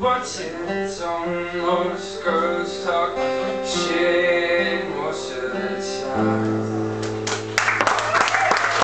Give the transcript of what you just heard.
watch it on North Girls Talk Shit.